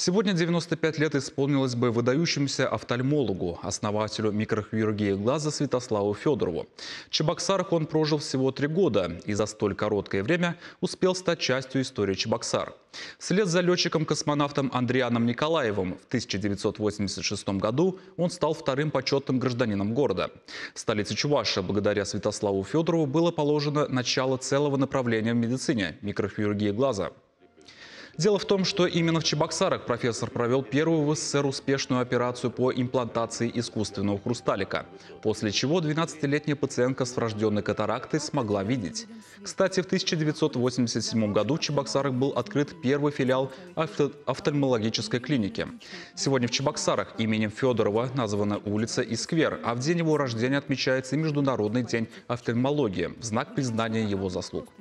Сегодня 95 лет исполнилось бы выдающемуся офтальмологу, основателю микрохирургии глаза Святославу Федорову. В Чебоксарах он прожил всего три года и за столь короткое время успел стать частью истории Чебоксар. Вслед за летчиком-космонавтом Андрианом Николаевым в 1986 году он стал вторым почетным гражданином города. В столице Чувашия благодаря Святославу Федорову было положено начало целого направления в медицине – микрохирургии глаза. Дело в том, что именно в Чебоксарах профессор провел первую в СССР успешную операцию по имплантации искусственного хрусталика, после чего 12-летняя пациентка с врожденной катарактой смогла видеть. Кстати, в 1987 году в Чебоксарах был открыт первый филиал офта- офтальмологической клиники. Сегодня в Чебоксарах именем Федорова названа улица и сквер, а в день его рождения отмечается Международный день офтальмологии в знак признания его заслуг.